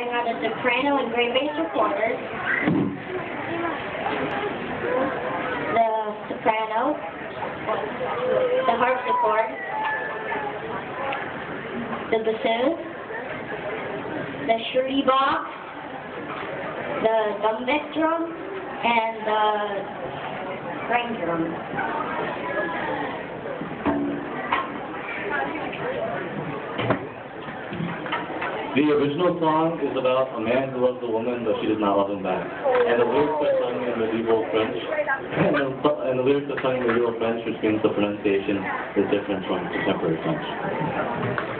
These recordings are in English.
I got a soprano and great bass recorder. The soprano, the harpsichord, the bassoon, the shruti box, the djembe drum, and the string drum. The original song is about a man who loves a woman, but she does not love him back. And the lyrics are sung in medieval French. And the, and the lyrics are sung in medieval French, which means the pronunciation is different from contemporary French.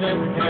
never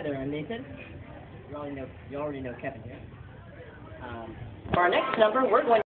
Hi there, I'm Nathan. You already know, you already know Kevin here. Um, for our next number, we're going